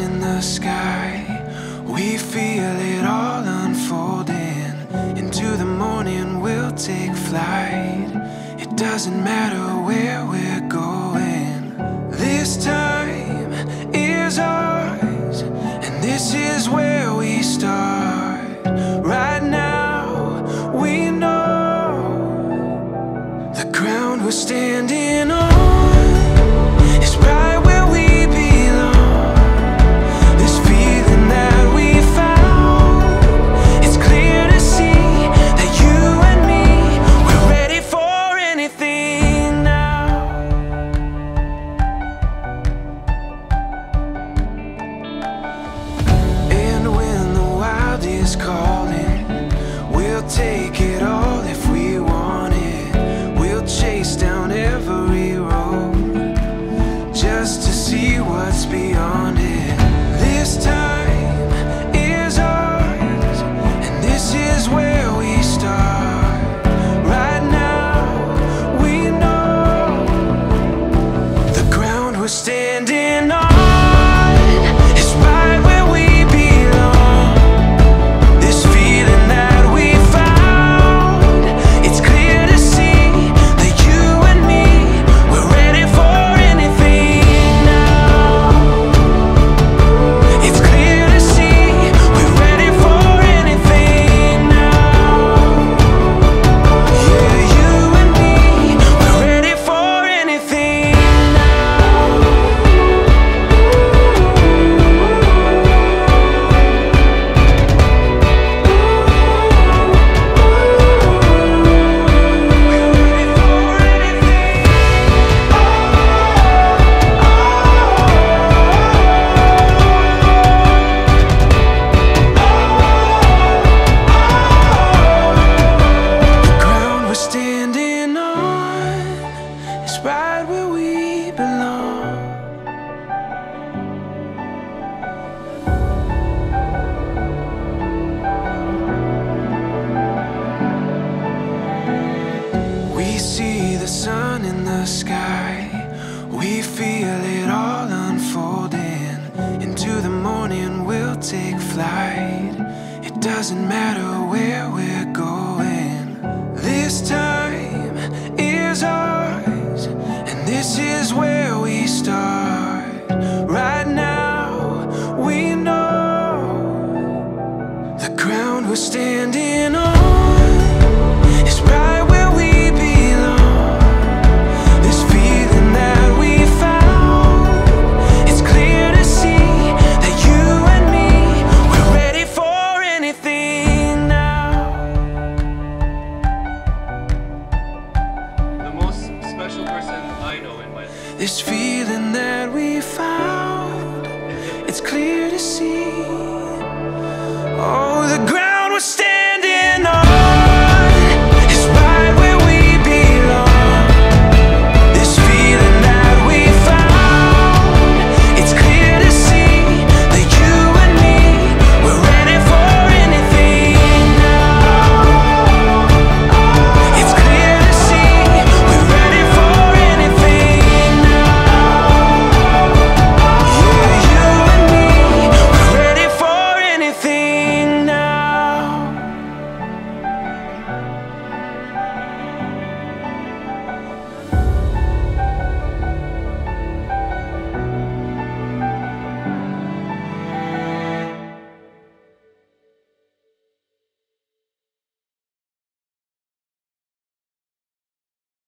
in the sky. We feel it all unfolding. Into the morning we'll take flight. It doesn't matter where we're going. This time is ours And this is where we start. Right now we know The ground we're standing on. see what's beyond it. This time. in the sky. We feel it all unfolding. Into the morning, we'll take flight. It doesn't matter where we're going. This time is ours, and this is where we start. Right now, we know the ground we're standing. This feeling that we find.